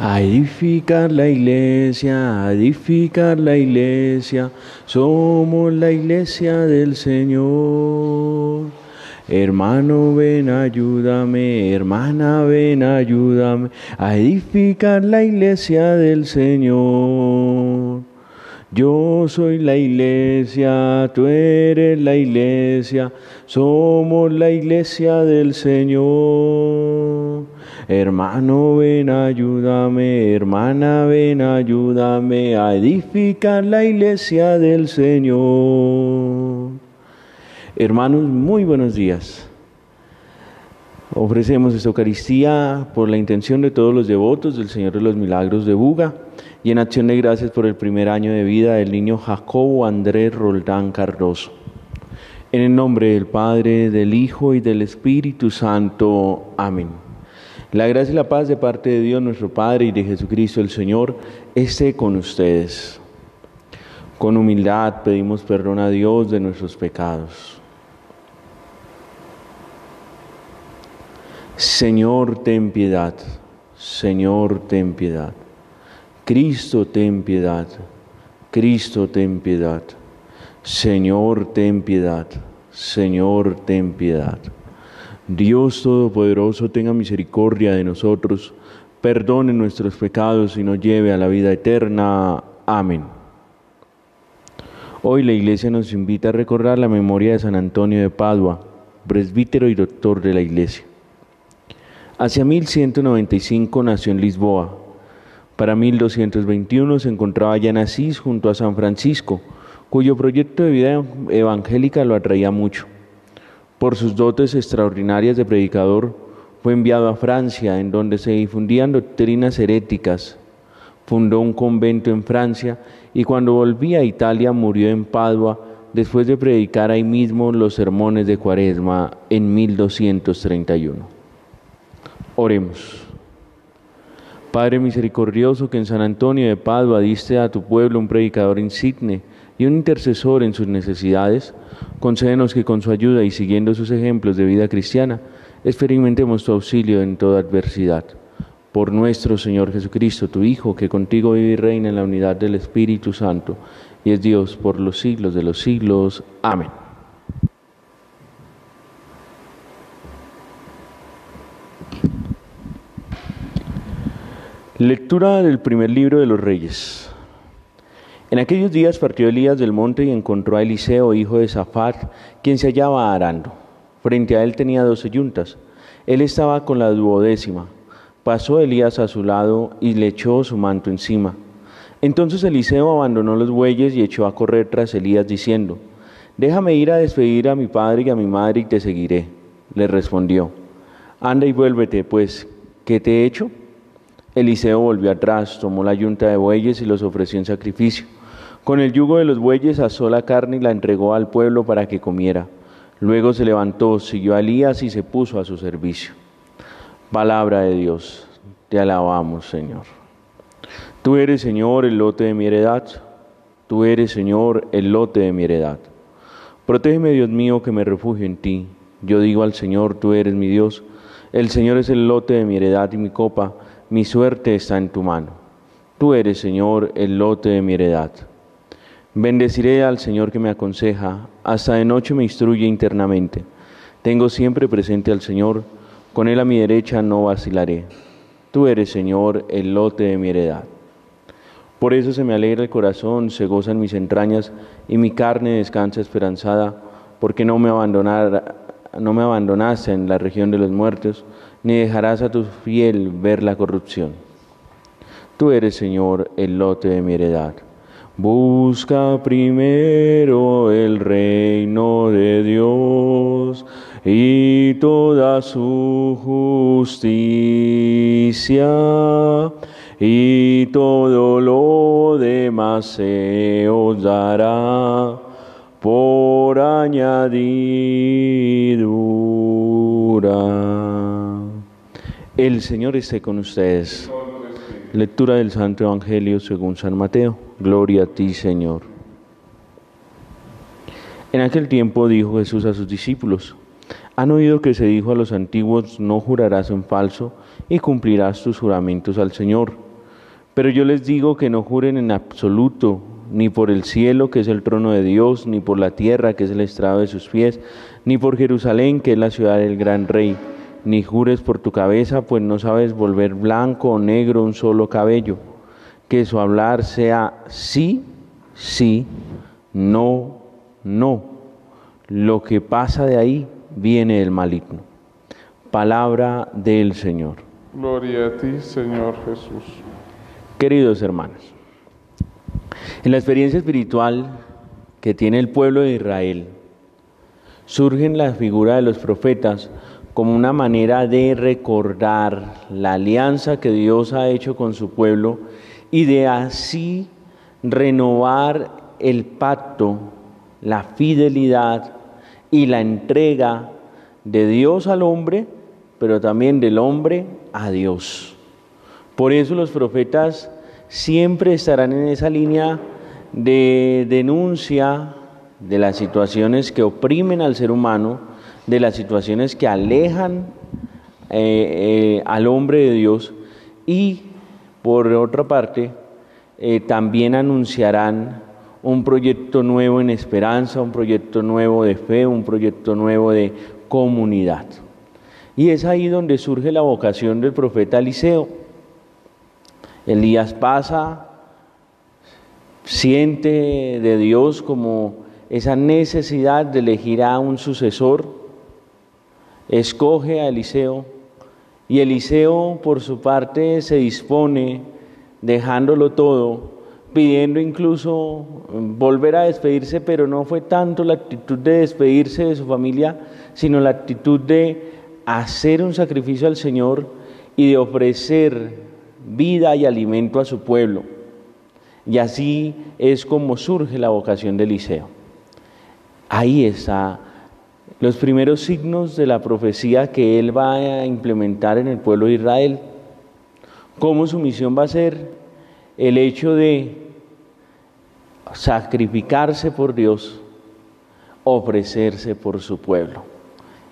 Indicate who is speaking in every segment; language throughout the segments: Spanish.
Speaker 1: A edificar la iglesia, a edificar la iglesia, somos la iglesia del Señor. Hermano, ven, ayúdame, hermana, ven, ayúdame a edificar la iglesia del Señor. Yo soy la iglesia, tú eres la iglesia, somos la iglesia del Señor. Hermano, ven, ayúdame, hermana, ven, ayúdame a edificar la iglesia del Señor. Hermanos, muy buenos días. Ofrecemos esta Eucaristía por la intención de todos los devotos del Señor de los Milagros de Buga y en acción de gracias por el primer año de vida del niño Jacobo Andrés Roldán Cardoso. En el nombre del Padre, del Hijo y del Espíritu Santo. Amén. La gracia y la paz de parte de Dios nuestro Padre y de Jesucristo el Señor esté con ustedes. Con humildad pedimos perdón a Dios de nuestros pecados. Señor, ten piedad. Señor, ten piedad. Cristo, ten piedad. Cristo, ten piedad. Señor, ten piedad. Señor, ten piedad. Dios Todopoderoso, tenga misericordia de nosotros, perdone nuestros pecados y nos lleve a la vida eterna. Amén. Hoy la Iglesia nos invita a recordar la memoria de San Antonio de Padua, presbítero y doctor de la Iglesia. Hacia 1195 nació en Lisboa, para 1221 se encontraba ya en Asís junto a San Francisco, cuyo proyecto de vida evangélica lo atraía mucho. Por sus dotes extraordinarias de predicador, fue enviado a Francia, en donde se difundían doctrinas heréticas. Fundó un convento en Francia y cuando volvía a Italia murió en Padua después de predicar ahí mismo los sermones de Cuaresma en 1231. Oremos. Padre misericordioso, que en San Antonio de Padua diste a tu pueblo un predicador insigne y un intercesor en sus necesidades, concédenos que con su ayuda y siguiendo sus ejemplos de vida cristiana, experimentemos tu auxilio en toda adversidad. Por nuestro Señor Jesucristo, tu Hijo, que contigo vive y reina en la unidad del Espíritu Santo, y es Dios por los siglos de los siglos. Amén. Lectura del primer libro de los Reyes. En aquellos días partió Elías del monte y encontró a Eliseo, hijo de Safat, quien se hallaba arando. Frente a él tenía doce yuntas. Él estaba con la duodécima. Pasó Elías a su lado y le echó su manto encima. Entonces Eliseo abandonó los bueyes y echó a correr tras Elías diciendo, Déjame ir a despedir a mi padre y a mi madre y te seguiré. Le respondió, Anda y vuélvete, pues, ¿qué te he hecho? Eliseo volvió atrás, tomó la yunta de bueyes y los ofreció en sacrificio. Con el yugo de los bueyes asó la carne y la entregó al pueblo para que comiera. Luego se levantó, siguió a Elías y se puso a su servicio. Palabra de Dios, te alabamos, Señor. Tú eres, Señor, el lote de mi heredad. Tú eres, Señor, el lote de mi heredad. Protégeme, Dios mío, que me refugio en ti. Yo digo al Señor, tú eres mi Dios. El Señor es el lote de mi heredad y mi copa mi suerte está en tu mano. Tú eres, Señor, el lote de mi heredad. Bendeciré al Señor que me aconseja, hasta de noche me instruye internamente. Tengo siempre presente al Señor, con Él a mi derecha no vacilaré. Tú eres, Señor, el lote de mi heredad. Por eso se me alegra el corazón, se gozan mis entrañas y mi carne descansa esperanzada, porque no me, no me en la región de los muertos ni dejarás a tu fiel ver la corrupción. Tú eres, Señor, el lote de mi heredad. Busca primero el reino de Dios y toda su justicia, y todo lo demás se os dará por añadidura. El Señor esté con ustedes. Lectura del Santo Evangelio según San Mateo. Gloria a ti, Señor. En aquel tiempo dijo Jesús a sus discípulos, Han oído que se dijo a los antiguos, no jurarás en falso y cumplirás tus juramentos al Señor. Pero yo les digo que no juren en absoluto, ni por el cielo, que es el trono de Dios, ni por la tierra, que es el estrado de sus pies, ni por Jerusalén, que es la ciudad del gran rey, ni jures por tu cabeza, pues no sabes volver blanco o negro un solo cabello. Que su hablar sea sí, sí, no, no. Lo que pasa de ahí viene del maligno. Palabra del Señor.
Speaker 2: Gloria a ti, Señor Jesús.
Speaker 1: Queridos hermanos, en la experiencia espiritual que tiene el pueblo de Israel, surgen la figura de los profetas como una manera de recordar la alianza que Dios ha hecho con su pueblo y de así renovar el pacto, la fidelidad y la entrega de Dios al hombre, pero también del hombre a Dios. Por eso los profetas siempre estarán en esa línea de denuncia de las situaciones que oprimen al ser humano, de las situaciones que alejan eh, eh, al hombre de Dios y por otra parte eh, también anunciarán un proyecto nuevo en esperanza, un proyecto nuevo de fe, un proyecto nuevo de comunidad. Y es ahí donde surge la vocación del profeta Eliseo. Elías pasa, siente de Dios como esa necesidad de elegir a un sucesor, escoge a Eliseo y Eliseo por su parte se dispone, dejándolo todo, pidiendo incluso volver a despedirse, pero no fue tanto la actitud de despedirse de su familia, sino la actitud de hacer un sacrificio al Señor y de ofrecer vida y alimento a su pueblo. Y así es como surge la vocación de Eliseo. Ahí está los primeros signos de la profecía que él va a implementar en el pueblo de Israel. Cómo su misión va a ser el hecho de sacrificarse por Dios, ofrecerse por su pueblo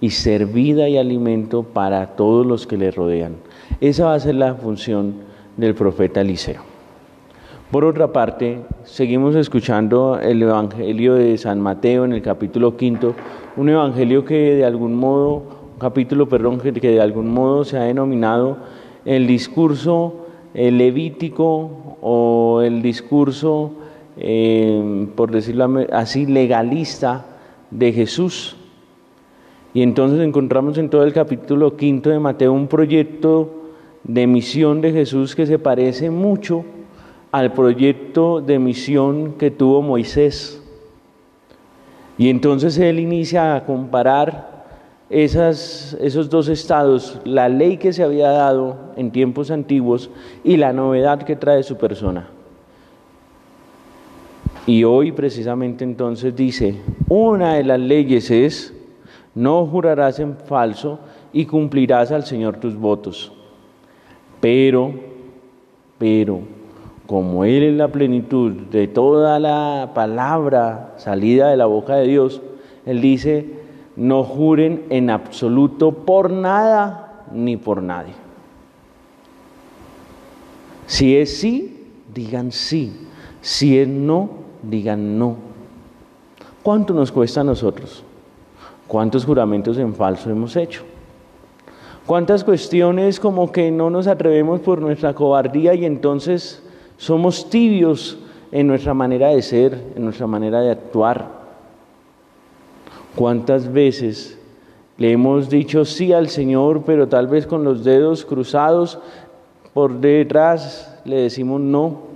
Speaker 1: y ser vida y alimento para todos los que le rodean. Esa va a ser la función del profeta Eliseo. Por otra parte, seguimos escuchando el Evangelio de San Mateo en el capítulo quinto, un evangelio que de algún modo, capítulo, perdón, que de algún modo se ha denominado el discurso levítico o el discurso, eh, por decirlo así, legalista de Jesús. Y entonces encontramos en todo el capítulo quinto de Mateo un proyecto de misión de Jesús que se parece mucho al proyecto de misión que tuvo Moisés. Y entonces él inicia a comparar esos dos estados, la ley que se había dado en tiempos antiguos y la novedad que trae su persona. Y hoy precisamente entonces dice, una de las leyes es, no jurarás en falso y cumplirás al Señor tus votos. Pero, pero, como Él es la plenitud de toda la palabra salida de la boca de Dios, Él dice, no juren en absoluto por nada ni por nadie. Si es sí, digan sí. Si es no, digan no. ¿Cuánto nos cuesta a nosotros? ¿Cuántos juramentos en falso hemos hecho? ¿Cuántas cuestiones como que no nos atrevemos por nuestra cobardía y entonces somos tibios en nuestra manera de ser, en nuestra manera de actuar? ¿Cuántas veces le hemos dicho sí al Señor, pero tal vez con los dedos cruzados por detrás le decimos no?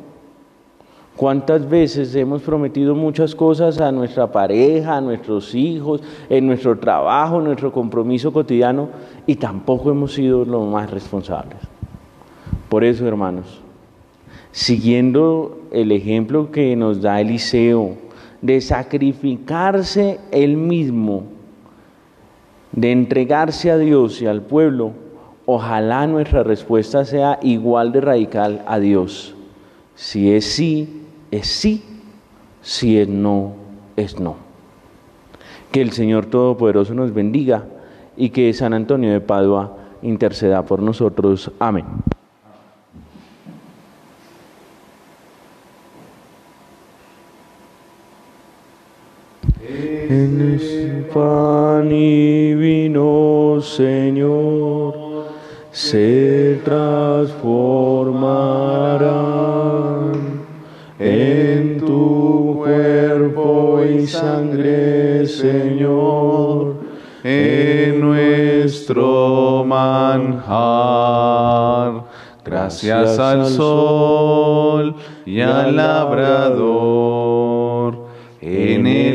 Speaker 1: ¿Cuántas veces hemos prometido muchas cosas a nuestra pareja, a nuestros hijos, en nuestro trabajo, en nuestro compromiso cotidiano y tampoco hemos sido los más responsables? Por eso, hermanos, siguiendo el ejemplo que nos da Eliseo de sacrificarse él mismo, de entregarse a Dios y al pueblo, ojalá nuestra respuesta sea igual de radical a Dios. Si es sí, es sí, si es no, es no. Que el Señor Todopoderoso nos bendiga y que San Antonio de Padua interceda por nosotros. Amén. En ese pan y vino, Señor, se transformarán en tu cuerpo y sangre, Señor, en nuestro manjar. Gracias al sol y al labrador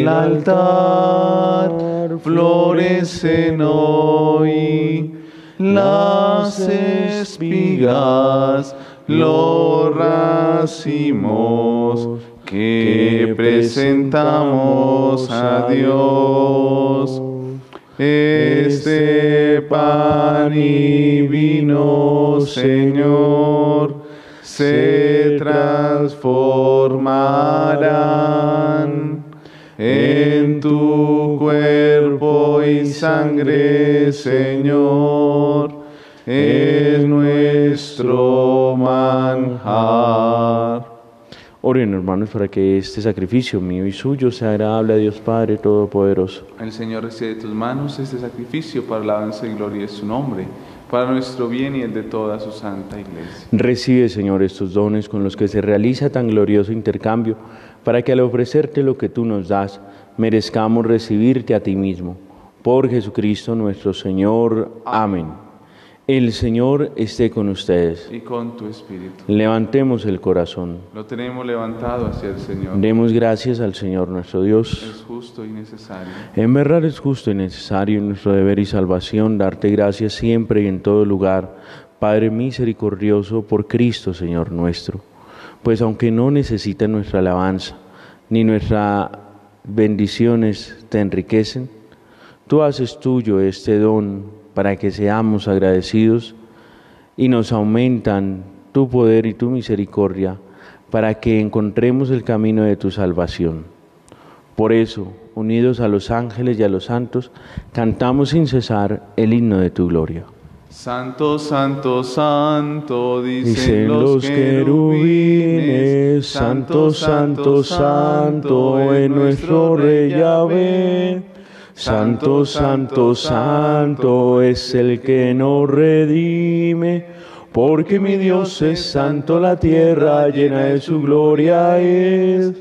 Speaker 1: el altar florecen hoy las espigas, los racimos que presentamos a Dios. Este pan y vino, Señor, se transformarán y sangre, Señor, es nuestro manjar. Oren, hermanos, para que este sacrificio mío y suyo sea agradable a Dios Padre Todopoderoso.
Speaker 3: El Señor recibe de tus manos este sacrificio para la alabanza y gloria de su nombre, para nuestro bien y el de toda su santa iglesia.
Speaker 1: Recibe, Señor, estos dones con los que se realiza tan glorioso intercambio, para que al ofrecerte lo que tú nos das, merezcamos recibirte a ti mismo. Por Jesucristo nuestro Señor. Amén. El Señor esté con ustedes.
Speaker 3: Y con tu espíritu.
Speaker 1: Levantemos el corazón.
Speaker 3: Lo tenemos levantado hacia el Señor.
Speaker 1: Demos gracias al Señor nuestro Dios.
Speaker 3: Es justo y necesario.
Speaker 1: En verdad es justo y necesario nuestro deber y salvación darte gracias siempre y en todo lugar, Padre misericordioso, por Cristo, Señor nuestro. Pues aunque no necesita nuestra alabanza, ni nuestras bendiciones te enriquecen, tú haces tuyo este don para que seamos agradecidos y nos aumentan tu poder y tu misericordia para que encontremos el camino de tu salvación. Por eso, unidos a los ángeles y a los santos, cantamos sin cesar el himno de tu gloria.
Speaker 3: Santo, santo, santo, dicen, los querubines, santo, santo, santo, en nuestro rey Yahvé. Santo, santo, santo es el que nos redime, porque mi Dios es santo, la tierra llena de su gloria es.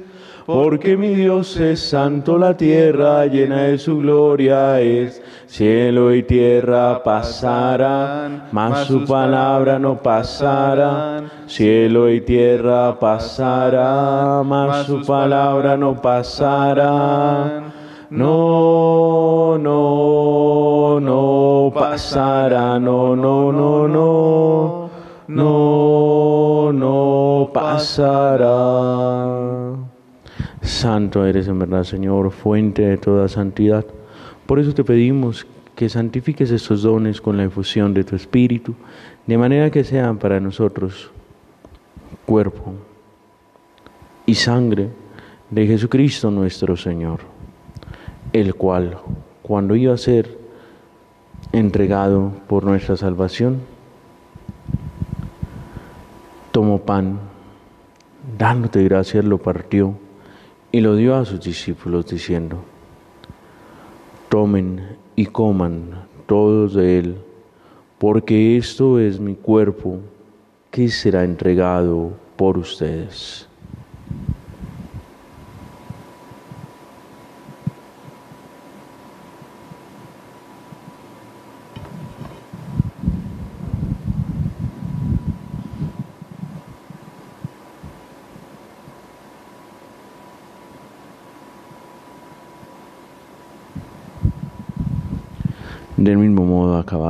Speaker 3: Porque mi Dios es santo, la tierra llena de su gloria es. Cielo y tierra pasarán, mas su palabra no pasará. Cielo y tierra pasarán, mas su palabra no pasará no, no, no pasará, no, no, no, no, no, no pasará. Santo eres en verdad, Señor, fuente de toda santidad. Por eso te pedimos que santifiques estos dones con la infusión de tu Espíritu, de manera que sean para nosotros cuerpo y sangre de Jesucristo nuestro Señor el cual, cuando iba a ser entregado por nuestra salvación, tomó pan, dándote gracias, lo partió y lo dio a sus discípulos diciendo, tomen y coman todos de él, porque esto es mi cuerpo que será entregado por ustedes. Del mismo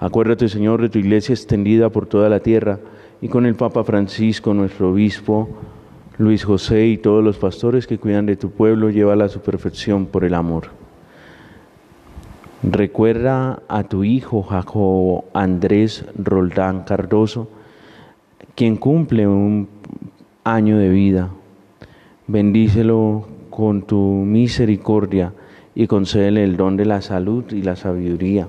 Speaker 1: Acuérdate, Señor, de tu iglesia extendida por toda la tierra y con el Papa Francisco, nuestro obispo, Luis José y todos los pastores que cuidan de tu pueblo, llévala a su perfección por el amor. Recuerda a tu hijo Jacobo Andrés Roldán Cardoso, quien cumple un año de vida. Bendícelo con tu misericordia y concédele el don de la salud y la sabiduría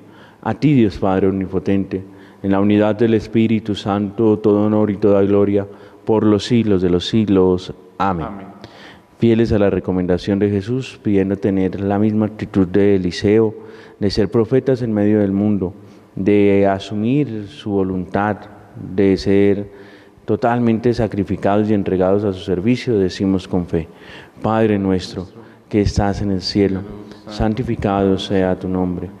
Speaker 1: a ti, Dios Padre Omnipotente, en la unidad del Espíritu Santo, todo honor y toda gloria, por los siglos de los siglos. Amén. Fieles a la recomendación de Jesús, pidiendo tener la misma actitud de Eliseo, de ser profetas en medio del mundo, de asumir su voluntad, de ser totalmente sacrificados y entregados a su servicio, decimos con fe, Padre nuestro, que estás en el cielo, santificado sea tu nombre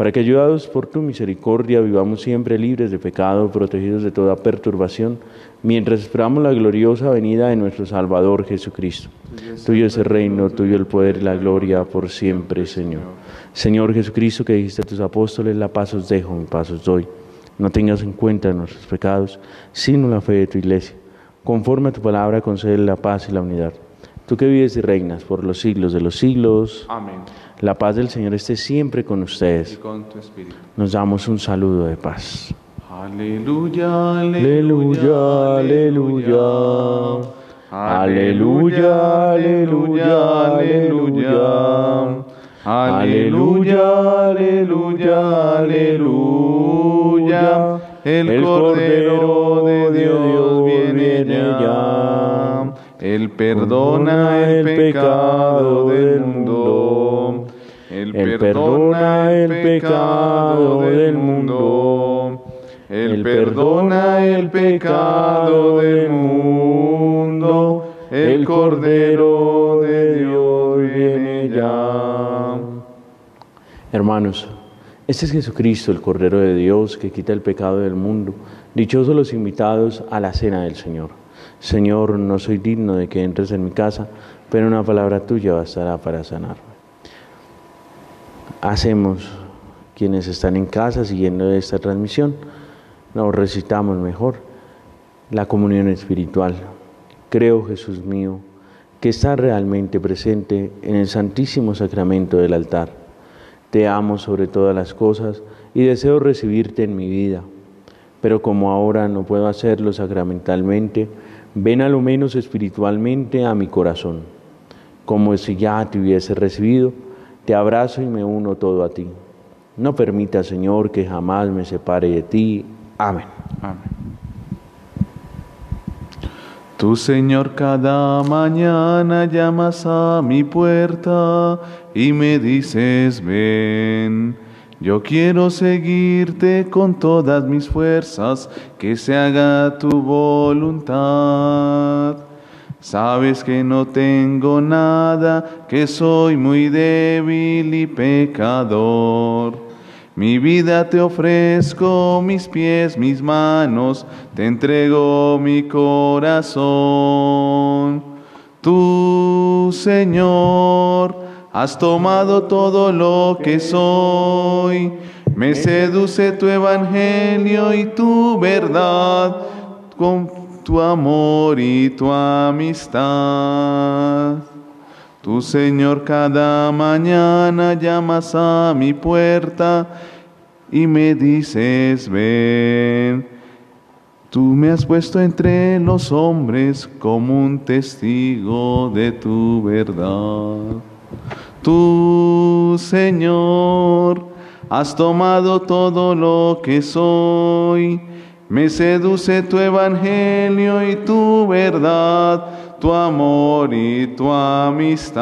Speaker 1: para que, ayudados por tu misericordia, vivamos siempre libres de pecado, protegidos de toda perturbación, mientras esperamos la gloriosa venida de nuestro Salvador Jesucristo. Tuyo es el reino, tuyo el poder y la gloria por siempre, Señor. Señor Jesucristo, que dijiste a tus apóstoles, la paz os dejo, mi paz os doy. No tengas en cuenta nuestros pecados, sino la fe de tu iglesia. Conforme a tu palabra, concede la paz y la unidad tú que vives y reinas por los siglos de los siglos.
Speaker 3: Amén.
Speaker 1: La paz del Señor esté siempre con ustedes.
Speaker 3: Y con tu espíritu.
Speaker 1: Nos damos un saludo de paz.
Speaker 3: Aleluya,
Speaker 1: aleluya, aleluya. Aleluya, aleluya, aleluya. Aleluya, aleluya, aleluya.
Speaker 3: El Cordero de Dios viene ya. Él perdona el pecado del mundo. Él perdona el pecado del mundo. Él perdona el pecado del mundo. El Cordero de Dios viene ya.
Speaker 1: Hermanos, este es Jesucristo, el Cordero de Dios, que quita el pecado del mundo. Dichosos los invitados a la cena del Señor. Señor, no soy digno de que entres en mi casa, pero una palabra tuya bastará para sanarme. Hacemos quienes están en casa siguiendo esta transmisión, nos recitamos mejor la comunión espiritual. Creo, Jesús mío, que estás realmente presente en el santísimo sacramento del altar. Te amo sobre todas las cosas y deseo recibirte en mi vida, pero como ahora no puedo hacerlo sacramentalmente, ven a lo menos espiritualmente a mi corazón. Como si ya te hubiese recibido, te abrazo y me uno todo a ti. No permita, Señor, que jamás me separe de ti. Amén.
Speaker 3: Amén. Tu Señor cada mañana llamas a mi puerta y me dices, ven. Yo quiero seguirte con todas mis fuerzas, que se haga tu voluntad. Sabes que no tengo nada, que soy muy débil y pecador. Mi vida te ofrezco, mis pies, mis manos, te entrego mi corazón. Tú, Señor, has tomado todo lo que soy. Me seduce tu evangelio y tu verdad con tu amor y tu amistad. Tu Señor cada mañana llamas a mi puerta y me dices, ven. Tú me has puesto entre los hombres como un testigo de tu verdad. Tú, Señor, has tomado todo lo que soy. Me seduce tu evangelio y tu verdad tu amor y tu amistad.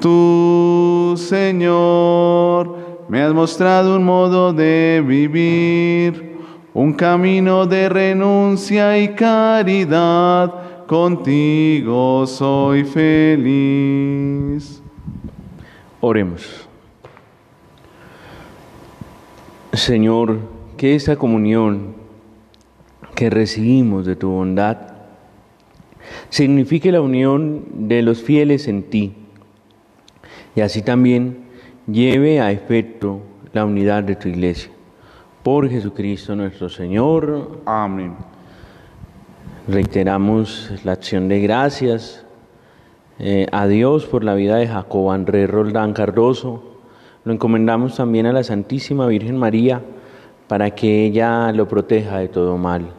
Speaker 3: Tú, Señor, me has mostrado un modo de vivir, un camino de renuncia y caridad. Contigo soy feliz.
Speaker 1: Oremos. Señor, que esta comunión que recibimos de tu bondad signifique la unión de los fieles en ti y así también lleve a efecto la unidad de tu iglesia. Por Jesucristo nuestro Señor.
Speaker 3: Amén.
Speaker 1: Reiteramos la acción de gracias eh, a Dios por la vida de Jacob Andrés Roldán Cardoso. Lo encomendamos también a la Santísima Virgen María para que ella lo proteja de todo mal.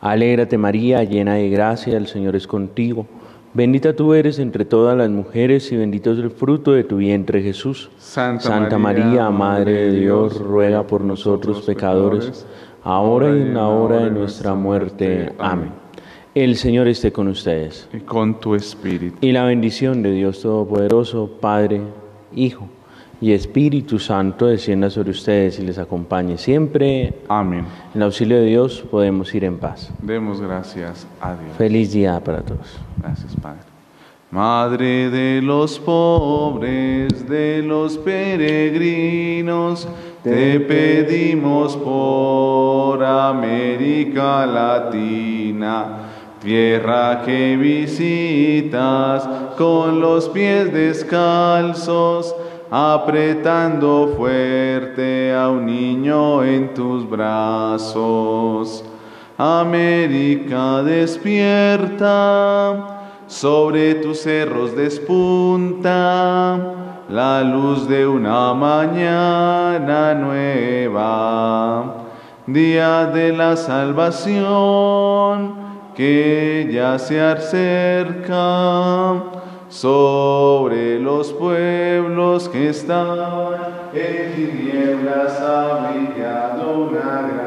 Speaker 1: Alégrate María, llena de gracia, el Señor es contigo. Bendita tú eres entre todas las mujeres y bendito es el fruto de tu vientre Jesús. Santa, María, Madre de Dios, ruega por nosotros pecadores, ahora y en la hora de nuestra muerte. Amén. El Señor esté con ustedes.
Speaker 3: Y con tu espíritu.
Speaker 1: Y la bendición de Dios Todopoderoso, Padre, Hijo y Espíritu Santo descienda sobre ustedes y les acompañe siempre.
Speaker 3: Amén.
Speaker 1: En el auxilio de Dios podemos ir en paz.
Speaker 3: Demos gracias a Dios.
Speaker 1: Feliz día para todos.
Speaker 3: Gracias, Padre. Madre de los pobres, de los peregrinos, te pedimos por América Latina, tierra que visitas con los pies descalzos apretando fuerte a un niño en tus brazos. América despierta, sobre tus cerros despunta la luz de una mañana nueva, día de la salvación que ya se acerca sobre los pueblos que están en tinieblas ha una